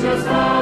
Just name.